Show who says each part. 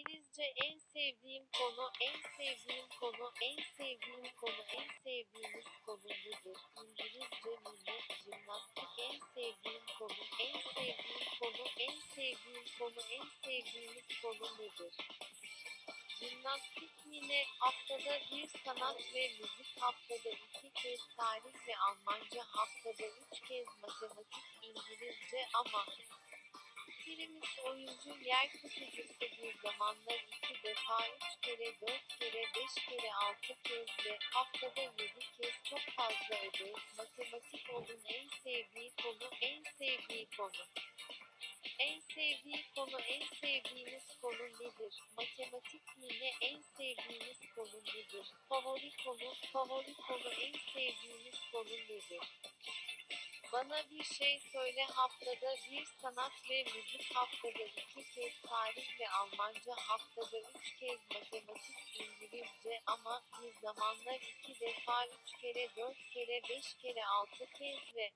Speaker 1: İngilizce en sevdiğim konu, en sevdiğim konu, en sevdiğim konu, en sevdiğiniz konu nedir? İngilizce milli jimnastik en sevdiğim konu, en sevdiğim konu, en sevdiğim konu, en sevdiğiniz konu nedir? Jimnastik yine haftada bir sanat ve müzik haftada iki kez tarih ve Almanca haftada üç kez matematik İngilizce ama Birimiz oyuncu yer tutucusu bir zamanlar iki defa üç kere dört kere beş kere altı kez ve haftada yedi kez çok fazla ödev matematik onun en sevdiği konu en sevdiği konu. En sevdiği konu en sevdiğiniz konu nedir? Matematik yine en sevdiğiniz konu nedir? Favori konu, favori konu en sevdiğiniz konu nedir? Bana bir şey söyle haftada bir sanat ve müzik haftada iki kez tarih ve Almanca haftada üç kez matematik İngilizce ama bir zamanlar iki defa üç kere dört kere beş kere altı kez ve